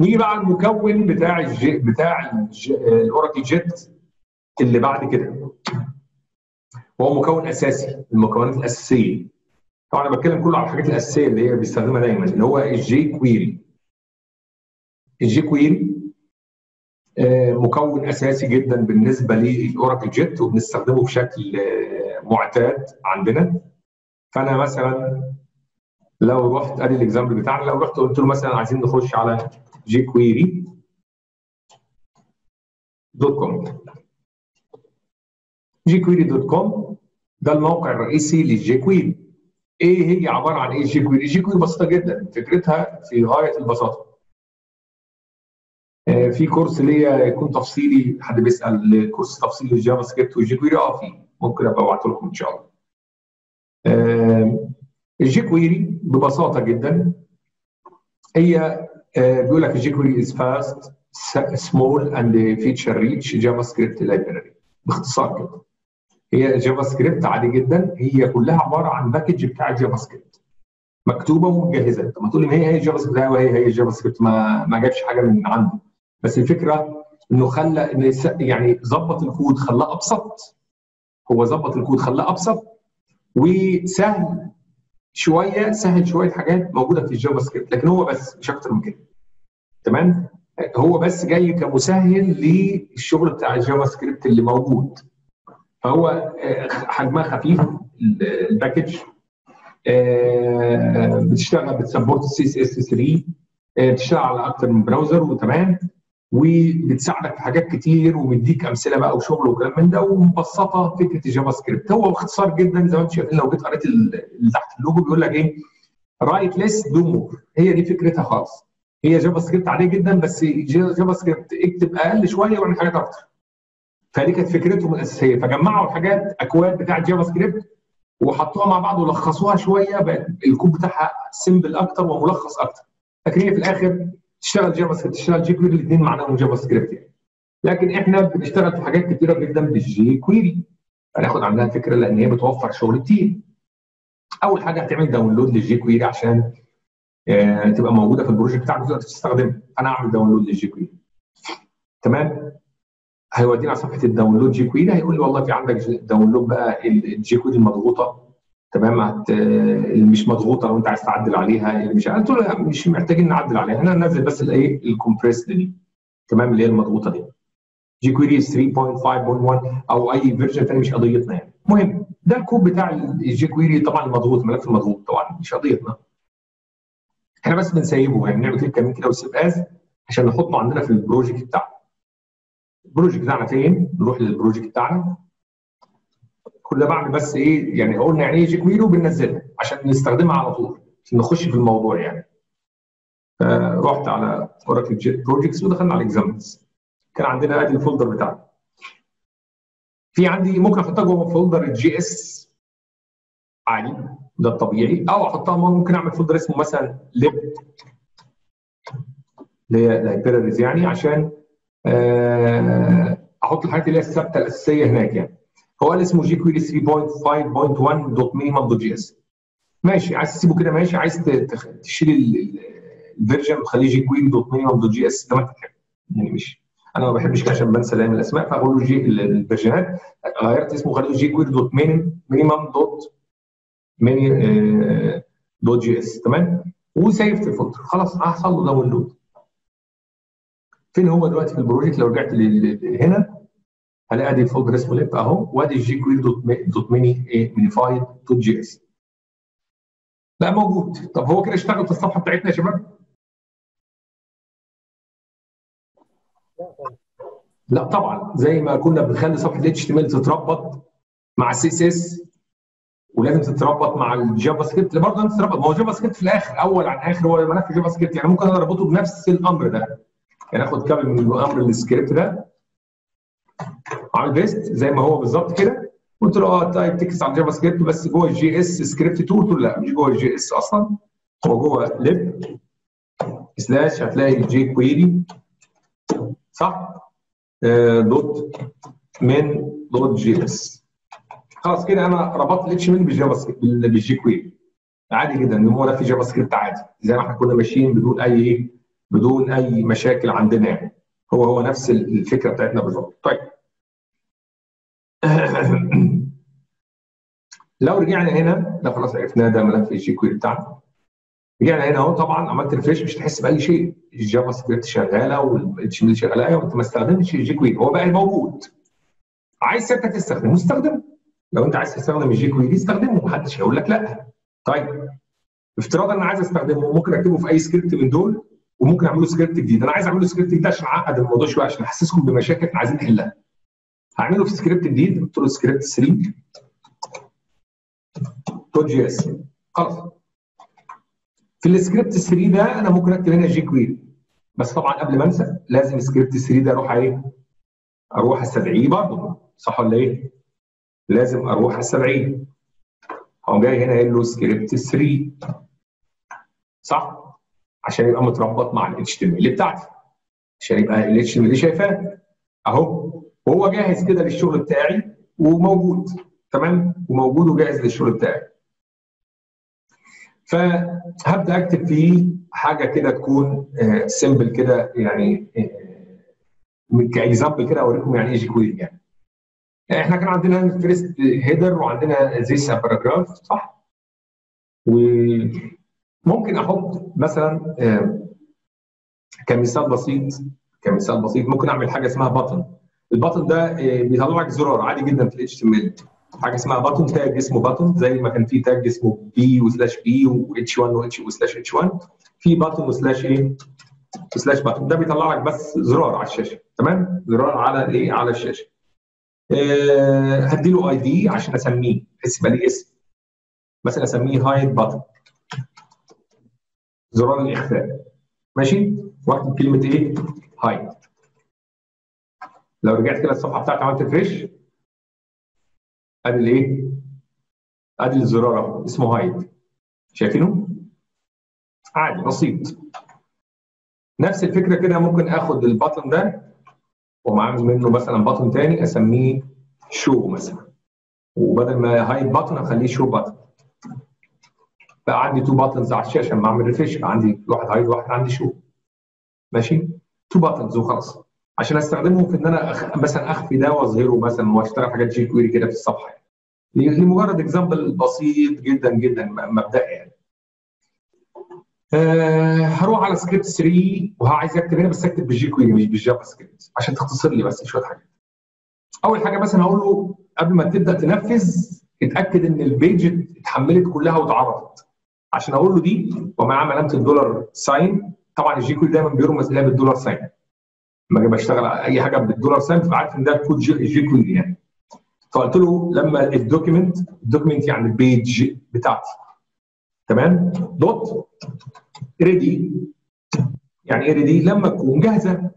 نيجي بقى على المكون بتاع ال J بتاع ال Oracle JET اللي بعد كده. هو مكون أساسي المكونات الأساسية. طبعا أنا بتكلم كله على الحاجات الأساسية اللي هي بيستخدمها دايما اللي هو ال jQuery ال jQuery آه، مكون أساسي جدا بالنسبة لل Oracle JET وبنستخدمه بشكل آه، معتاد عندنا. فأنا مثلا لو رحت أدي ال example بتاعنا لو رحت قلت له مثلا عايزين نخش على jQuery dot com ده الموقع الرئيسي لل jQuery إيه هي عبارة عن إيه ال jQuery؟ ال jQuery بسيطة جدا. فكرتها في غاية البساطة. آه، في كورس ليا يكون تفصيلي. حد بيسأل كورس تفصيلي لل JavaScript وال jQuery آه في. ممكن أبقى أبعته لكم إن شاء الله. آه، ال jQuery ببساطة جدا هي بيقول لك ال jQuery is fast small and feature rich JavaScript library باختصار كده. هي JavaScript عادي جدا. هي كلها عبارة عن package بتاع JavaScript مكتوبة ومجهزة. طب ما تقول لي هي هي JavaScript وهي هي JavaScript ما ما جابش حاجة من عنده. بس الفكرة إنه خلى إن يس- يعني ظبط الكود خلاه أبسط. هو ظبط الكود خلاه أبسط. وسهل شوية سهل شوية حاجات موجودة في ال JavaScript. لكن هو بس مش أكتر من كده. تمام؟ هو بس جاي كمسهل للشغل بتاع ال JavaScript اللي موجود. فهو آه، حجمها خفيف ال- ال package. آه، بتشتغل بت support ال CSS 3 آه، بتشتغل على أكتر من browser وتمام. وبتساعدك في حاجات كتير ومديك أمثلة بقى وشغل وكلام من ده ومبسطة فكرة ال JavaScript هو باختصار جدا زي ما أنتم شايفين لو جيت قريت ال- اللي تحت اللوجو بيقول لك إيه؟ write less do more هي دي فكرتها خالص. هي JavaScript عاديه جدا بس جا- JavaScript اكتب أقل شوية وأعمل حاجات أكتر. فدي كانت فكرتهم الأساسية. فجمعوا الحاجات أكواد بتاعت JavaScript وحطوها مع بعض ولخصوها شوية بقت الكود بتاعها simple أكتر وملخص أكتر. لكن هي في الآخر تشتغل JavaScript تشتغل jQuery الاثنين معناهم JavaScript يعني. لكن إحنا بنشتغل في حاجات كتيرة جدا بال jQuery هناخد عنها فكره لأن هي بتوفر شغل كتير. أول حاجة هتعمل download لل jQuery عشان تبقى موجودة في ال project بتاعك وتقدر تستخدمها. أنا أعمل download لل jQuery. تمام؟ هيودينا على صفحة ال download jQuery هيقول لي والله في عندك download بقى ال jQuery المضغوطة. تمام. اللي مش مضغوطة لو أنت عايز تعدل عليها اللي مش قلت له مش محتاجين نعدل عليها. إحنا هننزل بس الإيه؟ ال compressed دي. تمام؟ اللي هي المضغوطة دي. jQuery 3.5.1 أو أي version ثاني مش قضيتنا يعني. المهم ده الكود بتاع ال jQuery طبعا المضغوط الملف المضغوط طبعا مش قضيتنا. إحنا بس بنسيبه يعني نعمل click يمين كده و save as عشان نحطه عندنا في ال project بتاعنا. ال project بتاعنا فين؟ نروح لل project بتاعنا. كل ده بعمل بس إيه يعني قلنا يعني إيه jQuery وبننزلها عشان نستخدمها على طول عشان نخش في الموضوع يعني. فرحت على Oracle JET projects ودخلنا على examples كان عندنا ادي ال folder بتاعنا. في عندي ممكن احطها جوه folder ال JS عادي ده الطبيعي. أو أحطها ممكن أعمل folder اسمه مثلا lib اللي هي libraries يعني عشان آه، أحط الحاجات اللي هي الثابتة الأساسية هناك يعني. هو قال اسمه jQuery 3.5.1 dot minimum dot JS ماشي عايز تسيبه كده؟ ماشي عايز تشيل ال- ال- ال version وتخليه jQuery dot minimum dot JS زي ما تحب يعني مش أنا ما بحبش كده عشان بنسى الأسماء فاقول له J ال- ال version ات غيرت اسمه خليته jQuery dot minimum dot mini dot JS تمام؟ وسيفت ال folder. خلاص هحصل له download فين هو دلوقتي في ال project؟ لو رجعت هنا هلاقي أدي ال folder اسمه lib أهو وأدي ال jQuery dot mi- dot mini إيه minified dot JS لا موجود. طب هو كده اشتغل في الصفحة بتاعتنا يا شباب؟ لا طبعا. زي ما كنا بنخلي صفحة HTML تتربط مع ال CSS ولازم تتربط مع ال JavaScript برضه لازم تتربط. ما هو JavaScript في الآخر أول عن آخر هو ملف JavaScript يعني ممكن أنا أربطه بنفس الأمر ده. يعني آخد copy من أمر السكريبت ده عامل paste زي ما هو بالظبط كده. قلت له آه type text على JavaScript بس جوه ال JS script 2 قلت له لا مش جوه ال JS أصلا. هو جوه lib slash هتلاقي ال jQuery صح؟ آه dot min dot JS خلاص كده أنا ربطت ال HTML بال JavaScript بال jQuery عادي جدا ان هو ده في JavaScript عادي. زي ما إحنا كنا ماشيين بدون أي إيه بدون أي مشاكل عندنا. يعني هو هو نفس الفكرة بتاعتنا بالظبط. طيب. لو رجعنا هنا ده خلاص عرفناه ده ملف ال jQuery بتاعنا. رجعنا هنا أهو طبعا عملت refresh مش هتحس بأي شيء. ال JavaScript شغاله وال HTML شغالة. أيوه أنت ما استخدمتش ال jQuery هو بقى موجود. عايز سيادتك تستخدمه استخدمه لو انت عايز تستخدم ال jQuery استخدمه محدش هيقول لك لا. طيب افتراضا أنا عايز استخدمه ممكن اكتبه في اي سكريبت من دول وممكن اعمل له سكريبت جديد. أنا عايز اعمل له سكريبت جديد عشان اعقد الموضوع شوية عشان احسسكم بمشاكل إحنا عايزين نحلها. هعمله في سكريبت جديد قلت له سكريبت 3 dot JS خلاص. في السكريبت 3 ده أنا ممكن أكتب هنا jQuery بس طبعا قبل ما أنسى لازم سكريبت 3 ده أروح إيه؟ أروح أستدعيه برضه. صح ولا إيه؟ لازم أروح استدعيه هو جاي هنا قايل له سكريبت 3 صح؟ عشان يبقى متربط مع ال HTML بتاعتي. عشان يبقى ال HTML شايفاه. أهو. وهو جاهز كده للشغل بتاعي وموجود. تمام؟ وموجود وجاهز للشغل بتاعي. فهبدأ أكتب فيه حاجة كده تكون simple كده يعني ك example كده أوريكم يعني إيه jQuery يعني. إحنا كان عندنا first header وعندنا this paragraph صح؟ وممكن أحط مثلا كمثال بسيط كمثال بسيط ممكن أعمل حاجة اسمها button ال button ده بيطلع لك زرار عادي جدا في ال HT حاجة اسمها button tag اسمه button زي ما كان في تاج اسمه بي وسلاش بي واتش 1 واتش وسلاش اتش 1 في button و slash إيه و slash button ده بيطلع لك بس زرار على الشاشة تمام؟ زرار على إيه؟ على الشاشة. هدي له ID عشان أسميه. بحيث يبقى ليه اسم. مثلا أسميه hide button زرار الإخفاء. ماشي؟ واكتب كلمة إيه؟ هايد لو رجعت كده الصفحة بتاعتي عملت فريش أدي الايه؟ أدي الزرار أهو. اسمه هايد شايفينه؟ عادي بسيط. نفس الفكرة كده ممكن آخد البطن ده واعمل منه مثلا بطن تاني أسميه شو مثلا. وبدل ما هايد بطن أخليه شو بطن بقى عندي two buttons على الشاشة لما أعمل refresh عندي واحد hide وواحد عندي show ماشي؟ two buttons وخلاص. عشان أستخدمهم في إن أنا أخ... مثلا أخفي ده واظهره مثلا واشتغل حاجات jQuery كده في الصفحة. يعني لمجرد example بسيط جدا جدا مبدئي يعني. أه هروح على سكريبت 3 وعايز اكتب هنا بس اكتب بال jQuery مش بال JavaScript عشان تختصر لي بس شوية حاجات. أول حاجة مثلا هقول له قبل ما تبدأ تنفذ اتأكد إن ال page اتحملت كلها واتعرضت. عشان أقول له دي ومع علامه ال dollar sign. طبعا ال jQuery دايما بيرمز اليها بال dollar sign. لما بشتغل على أي حاجة بال dollar sign تبقى عارف إن ده code j, jQuery يعني. فقلت له لما ال document ال document يعني ال page بتاعتي. تمام؟ dot. ready يعني إيه ready لما تكون جاهزة.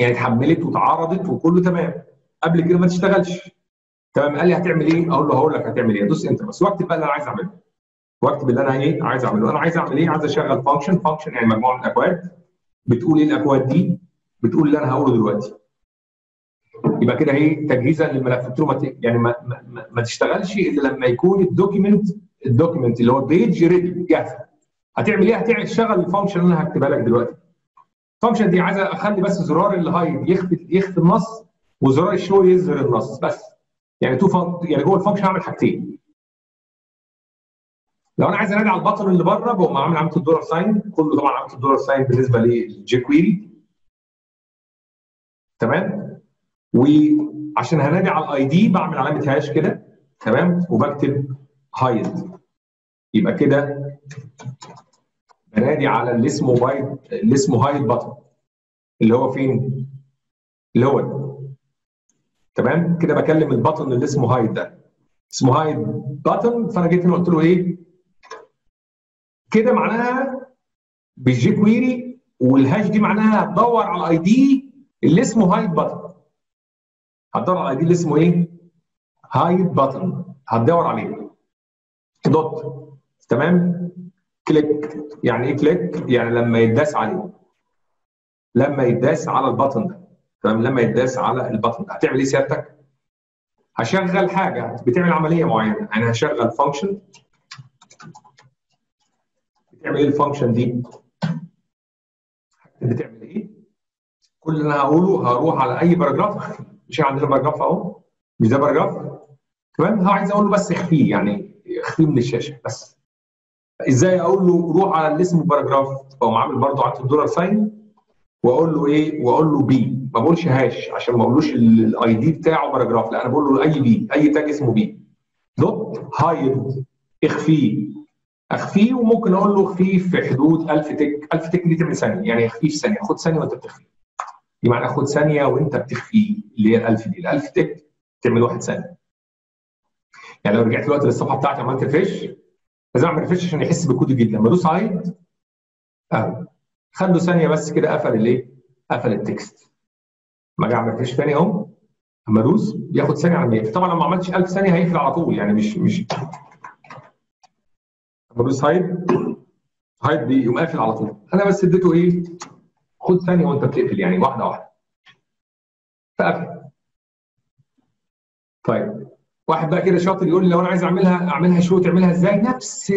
يعني اتحملت واتعرضت وكله تمام. قبل كده ما تشتغلش. تمام؟ قال لي هتعمل إيه؟ أقول له هقول لك هتعمل إيه. دوس enter بس واكتب بقى اللي أنا عايز أعمله. واكتب اللي أنا إيه؟ عايز أعمله. أنا عايز أعمل إيه؟ عايز أشغل function function يعني مجموعة من الأكواد. بتقول إيه الأكواد دي؟ بتقول اللي أنا هقوله دلوقتي. يبقى كده إيه؟ تجهيزا للملف. قلت له ما يعني ما, ما, ما تشتغلش إلا لما يكون ال document ال document اللي هو page ready جاهزة. هتعمل إيه؟ هتعمل تشغل ال function اللي أنا هكتبها لك دلوقتي. ال function دي عايز أخلي بس زرار ال hide يخفي يخفي النص وزرار ال show يظهر النص بس. يعني two. يعني جوه ال function هعمل حاجتين. لو أنا عايز انادي على ال button اللي بره بقوم عامل علامه ال dollar sign كله طبعا علامه ال dollar sign بالنسبة لل jQuery تمام؟ وعشان هنادي على ال ID بعمل علامة hash كده. تمام؟ وبكتب hide يبقى كده بنادي على اللي اسمه hide اللي اسمه hide button اللي هو فين؟ اللي هو ده. تمام؟ كده بكلم ال button اللي اسمه hide ده. اسمه hide button فأنا جيت هنا قلت له إيه؟ كده معناها بال jQuery وال hash دي معناها هتدور على ال ID اللي اسمه hide button هتدور على ال ID اللي اسمه إيه؟ hide button هتدور عليه. dot. تمام؟ click يعني إيه click يعني لما يداس عليه. لما يداس على ال button ده تمام؟ لما يداس على ال button ده. هتعمل إيه سيادتك؟ هشغل حاجة. بتعمل عملية معينة. يعني هشغل function بتعمل إيه ال function دي؟ بتعمل إيه؟ كل اللي أنا هقوله هروح على أي paragraph مش عندنا paragraph أهو. مش ده paragraph تمام؟ عايز أقول له بس اخفيه. يعني اخفيه من الشاشة. بس. إزاي أقول له روح على اللي اسمه paragraph أو عامل برضه على ال dollar sign. واقول له إيه؟ واقول له p ما بقولش hash عشان ما اقولوش ال ID بتاعه paragraph. لا أنا بقول له أي p أي tag اسمه p dot hide اخفيه. اخفيه وممكن أقول له اخفيه في حدود 1000 tick. 1000 tick دي تعمل ثانية. يعني اخفيه في ثانية. خد ثانية وانت بتخفيه دي خد ثانية وانت بتخفيه اللي هي ال 1000 دي. ال 1000 tick تعمل واحد ثانية. يعني لو رجعت دلوقتي للصفحة بتاعتي عملت refresh لازم اعمل refresh عشان يحس بالكود ده. لما ادوس hide اهو خد له ثانية بس كده قفل الايه؟ قفل ال text. لما أجي اعمل refresh ثاني اهو أما ادوس بياخد ثانية على ما يقفل طبعا لو ما عملتش 1000 ثانية هيقفل على طول يعني مش مش. لما ادوس hide hide بيقوم قافل على طول. أنا بس اديته إيه؟ خد ثانية وأنت بتقفل يعني واحدة واحدة. فقفل. طيب. واحد بقى كده شاطر يقول لي لو أنا عايز أعملها أعملها show تعملها إزاي؟ نفس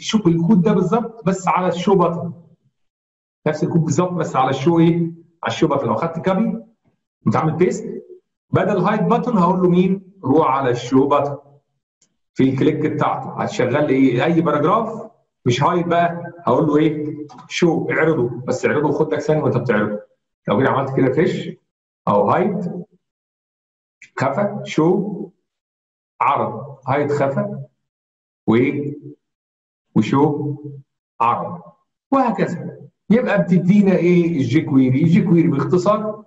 شوف الكود ده بالظبط بس على ال show button نفس الكود بالظبط بس على ال show إيه؟ على ال show button لو خدت copy وتعمل paste بدل hide button هقول له مين؟ روح على ال show button في ال click بتاعته هتشغل لي إيه؟ أي paragraph مش hide بقى هقول له إيه؟ show اعرضه بس اعرضه وخد لك ثانية وأنت بتعرضه لو جيت عملت كده refresh أهو hide خفى show عرض. hide خفى وايه؟ و show؟ عرض. وهكذا. يبقى بتدينا إيه؟ ال jQuery؟ ال jQuery باختصار